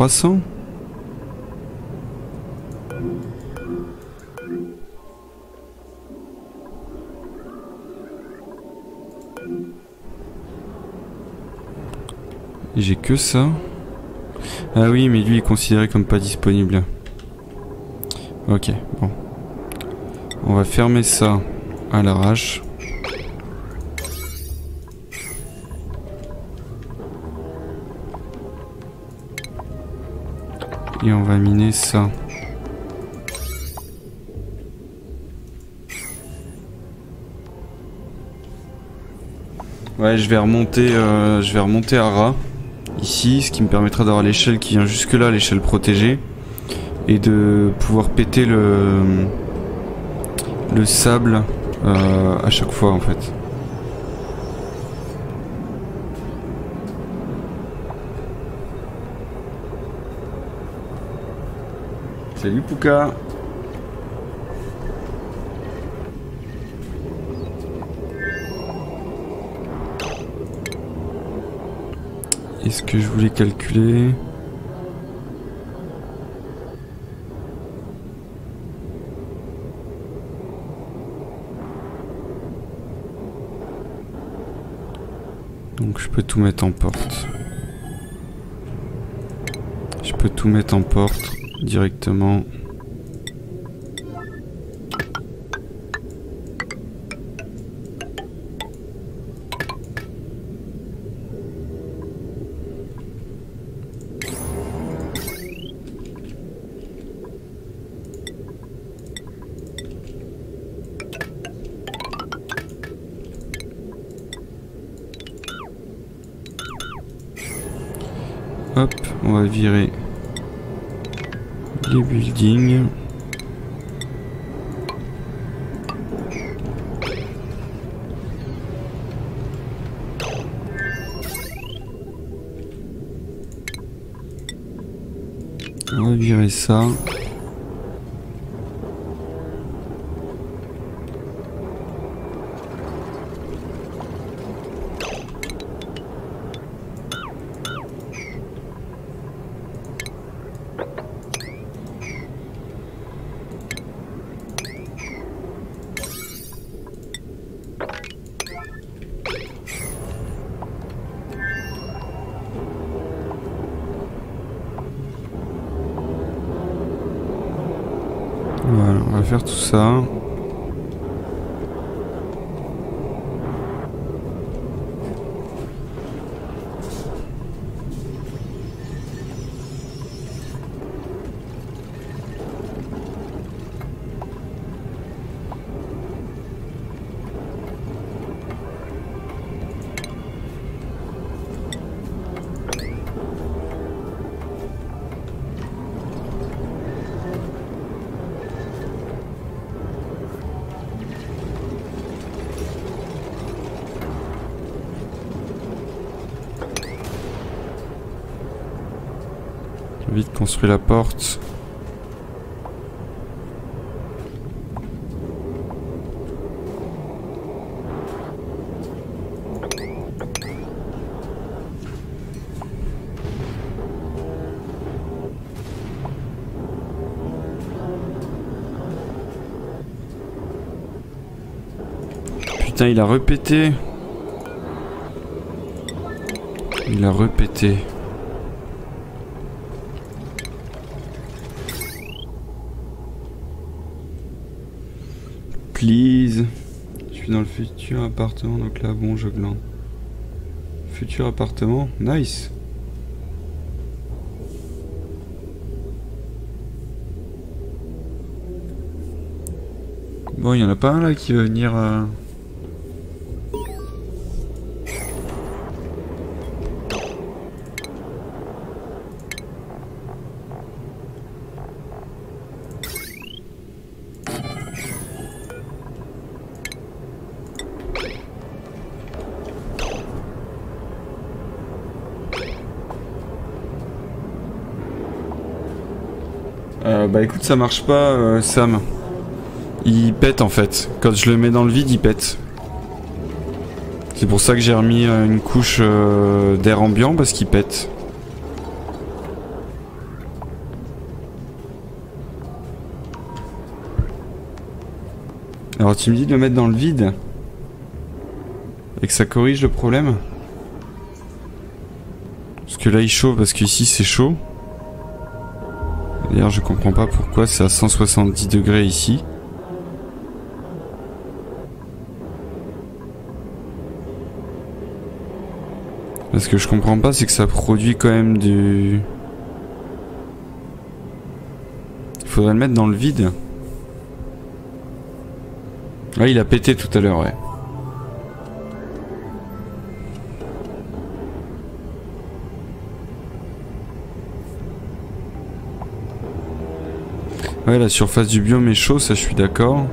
300 J'ai que ça. Ah oui, mais lui est considéré comme pas disponible. Ok, bon. On va fermer ça à l'arrache. Et on va miner ça. Ouais, je vais remonter, euh, je vais remonter à ras ici, ce qui me permettra d'avoir l'échelle qui vient jusque là, l'échelle protégée, et de pouvoir péter le le sable euh, à chaque fois en fait. Salut Pouka. Est-ce que je voulais calculer? Donc je peux tout mettre en porte. Je peux tout mettre en porte directement. Hop, on va virer les buildings. On va virer ça. Voilà, Vite construire la porte. Putain, il a repété. Il a repété. Please. Je suis dans le futur appartement, donc là, bon, je glande. Futur appartement, nice. Bon, il y en a pas un là qui va venir. euh, Euh, bah écoute, ça marche pas, euh, Sam. Il pète en fait. Quand je le mets dans le vide, il pète. C'est pour ça que j'ai remis euh, une couche euh, d'air ambiant parce qu'il pète. Alors tu me dis de le mettre dans le vide et que ça corrige le problème? Parce que là il chauffe parce qu'ici c'est chaud. D'ailleurs je comprends pas pourquoi c'est à 170 degrés ici. Ce que je comprends pas c'est que ça produit quand même du... Il faudrait le mettre dans le vide. Ah, il a pété tout à l'heure, ouais. Ouais, la surface du biome est chaud, ça je suis d'accord.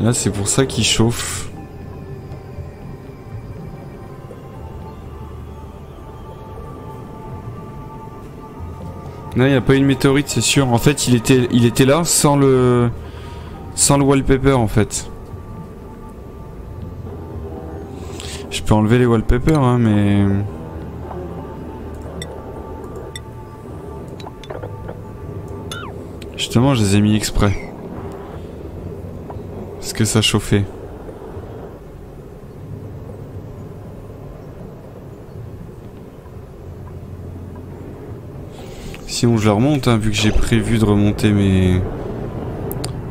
Là, c'est pour ça qu'il chauffe. Non, il n'y a pas une météorite, c'est sûr. En fait, il était, il était là sans le, sans le wallpaper, en fait. Peux enlever les wallpapers, hein, mais... Justement, je les ai mis exprès. Parce que ça chauffait. Sinon je la remonte, hein, vu que j'ai prévu de remonter mes...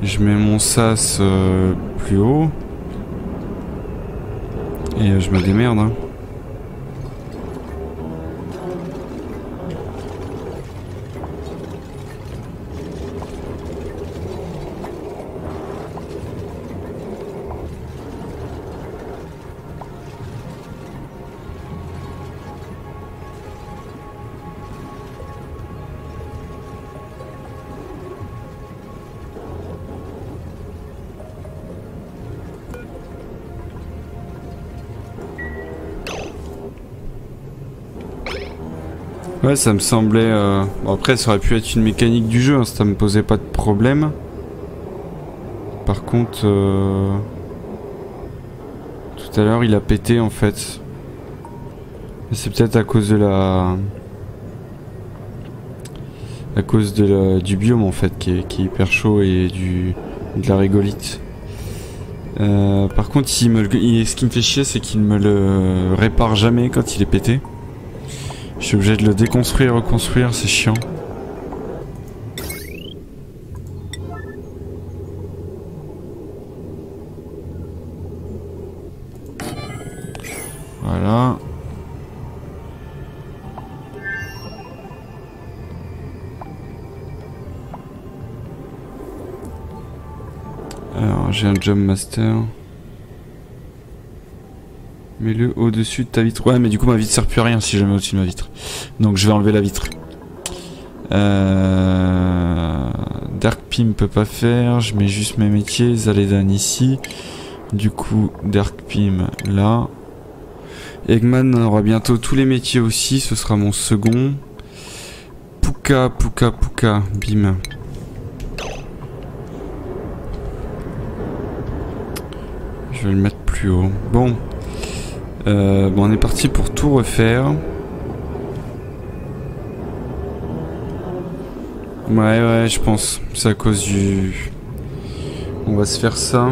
Je mets mon sas euh, plus haut. Et euh, je me démerde. Hein. Ouais, ça me semblait... Euh, bon, après, ça aurait pu être une mécanique du jeu, hein, ça me posait pas de problème. Par contre... Euh, tout à l'heure, il a pété, en fait. C'est peut-être à cause de la... À cause de du biome, en fait, qui est, hyper chaud et du, de la régolite. Euh, par contre, ce qui me fait chier, c'est qu'il me le répare jamais quand il est pété. Je suis obligé de le déconstruire, reconstruire, c'est chiant. Voilà. Alors, j'ai un Jump Master. Mets-le au-dessus de ta vitre. Ouais, mais du coup, ma vitre sert plus à rien si je mets au-dessus de ma vitre. Donc, je vais enlever la vitre. Euh... Dark Pim peut pas faire. Je mets juste mes métiers. Zaledan ici. Du coup, Dark Pim là. Eggman aura bientôt tous les métiers aussi. Ce sera mon second. Puka, Puka, Puka. Bim. Je vais le mettre plus haut. Bon. Euh, bon, on est parti pour tout refaire. Ouais, ouais, je pense. C'est à cause du... On va se faire ça.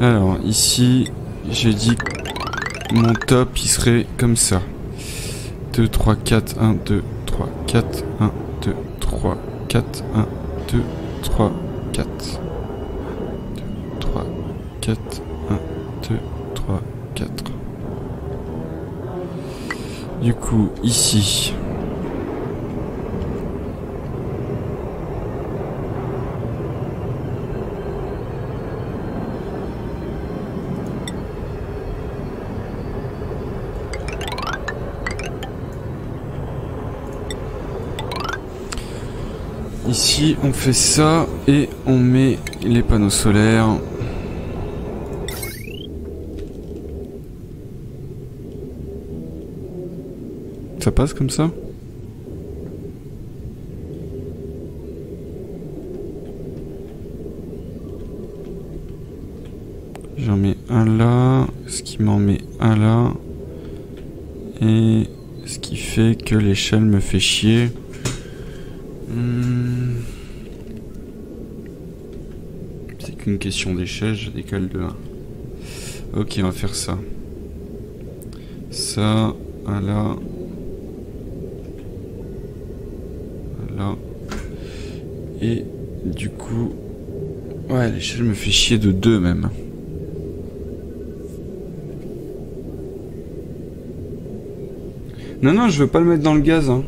Alors, ici, j'ai dit mon top, il serait comme ça. 2, 3, 4, 1, 2, 3, 4, 1, 2, 3, 4, 1, 2, 3, 4. 4, 1, 2, 3, 4. Du coup, ici. Ici, on fait ça et on met les panneaux solaires. Passe comme ça J'en mets un là, ce qui m'en met un là. Et ce qui fait que l'échelle me fait chier. Hmm. C'est qu'une question d'échelle, je décale de 1. Ok, on va faire ça. Ça, un là. Et du coup... Ouais, l'échelle me fait chier de 2 même. Non, non, je veux pas le mettre dans le gaz. Hein.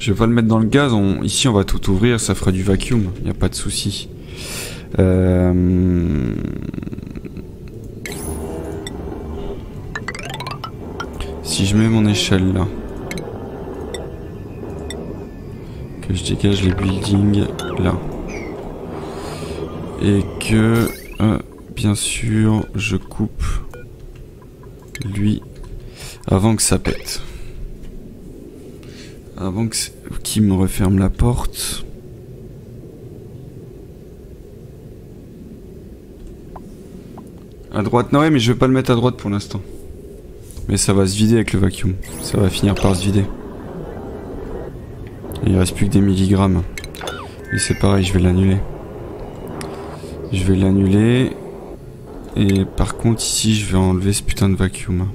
Je vais pas le mettre dans le gaz. Ici, on va tout ouvrir. Ça fera du vacuum. Il n'y a pas de souci. Euh, si je mets mon échelle là. Que je dégage les buildings là. Et que, euh, bien sûr, je coupe lui avant que ça pète. Avant que qui me referme la porte. À droite, non ouais, mais je vais pas le mettre à droite pour l'instant. Mais ça va se vider avec le vacuum. Ça va finir par se vider. Il reste plus que des milligrammes. Et c'est pareil, je vais l'annuler. Je vais l'annuler. Et par contre ici, je vais enlever ce putain de vacuum.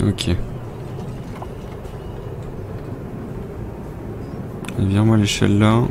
Ok. Viens-moi l'échelle là.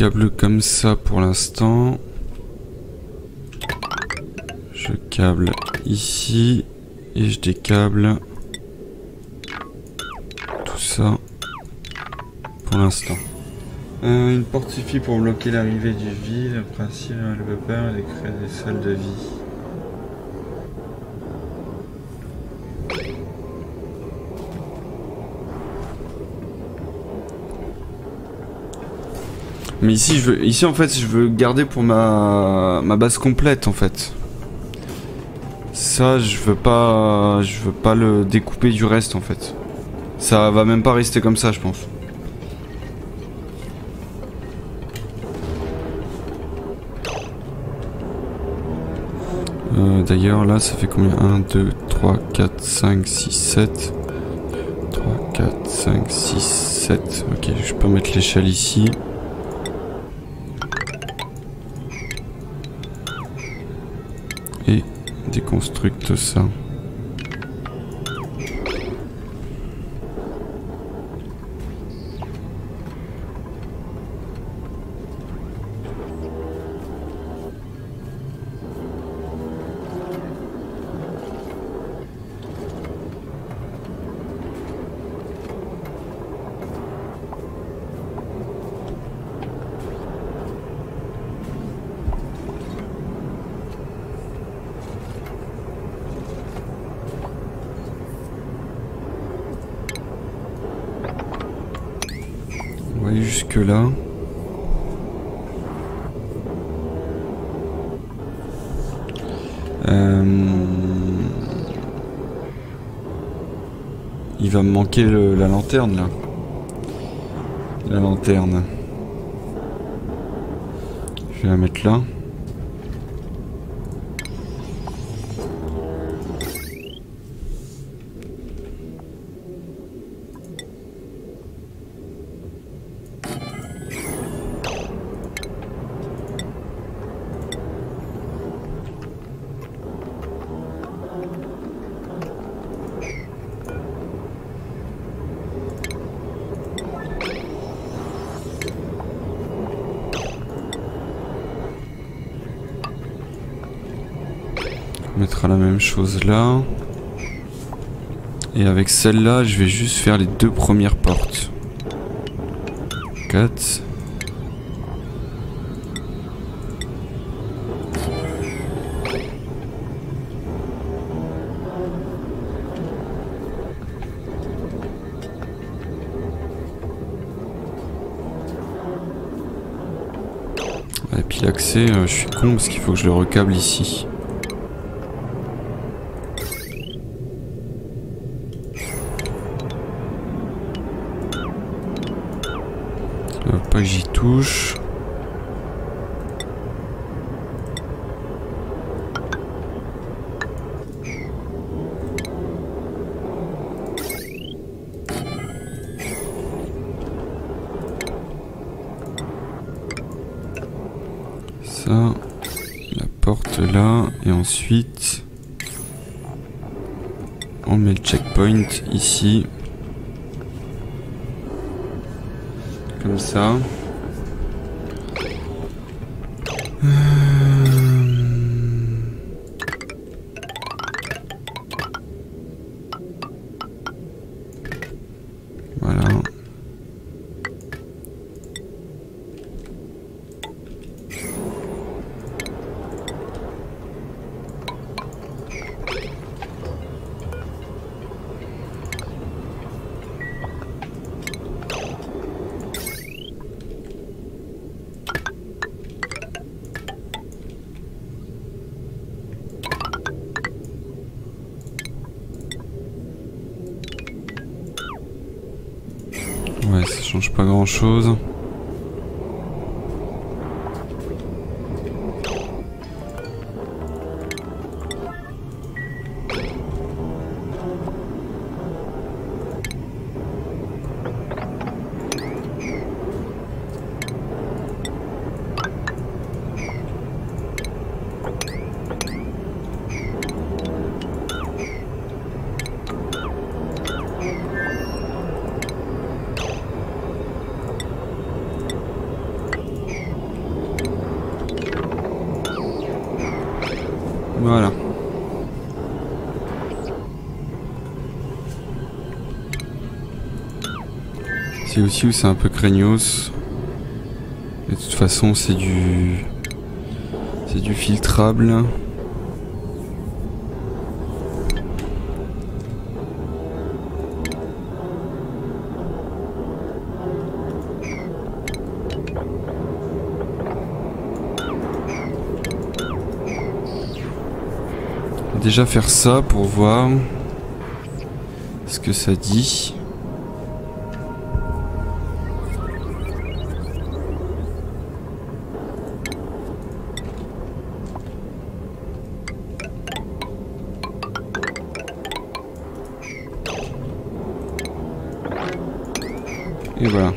Câble comme ça pour l'instant. Je câble ici et je décable tout ça pour l'instant. Euh, une porte suffit pour bloquer l'arrivée du vide. Le principe, le vapeur et créer des salles de vie. Mais ici, je veux, ici en fait, je veux garder pour ma, base complète en fait. Ça, je veux pas, je veux pas le découper du reste en fait. Ça va même pas rester comme ça, je pense. Euh, d'ailleurs, là, ça fait combien? 1, 2, 3, 4, 5, 6, 7. 3, 4, 5, 6, 7. Ok, je peux mettre l'échelle ici. Déconstructe ça. Là. Euh, Il va me manquer le- la lanterne là. La lanterne. Je vais la mettre là. La même chose là. Et avec celle-là, je vais juste faire les deux premières portes. 4. Et puis l'accès, euh, je suis con parce qu'il faut que je le recable ici. Ça va pas que j'y Ça, la porte là, et ensuite on met le checkpoint ici. Comme ça. Pas grand chose. C'est aussi où c'est un peu craignos. De toute façon, c'est du. C'est du filtrable. Déjà faire ça pour voir ce que ça dit. Et voilà.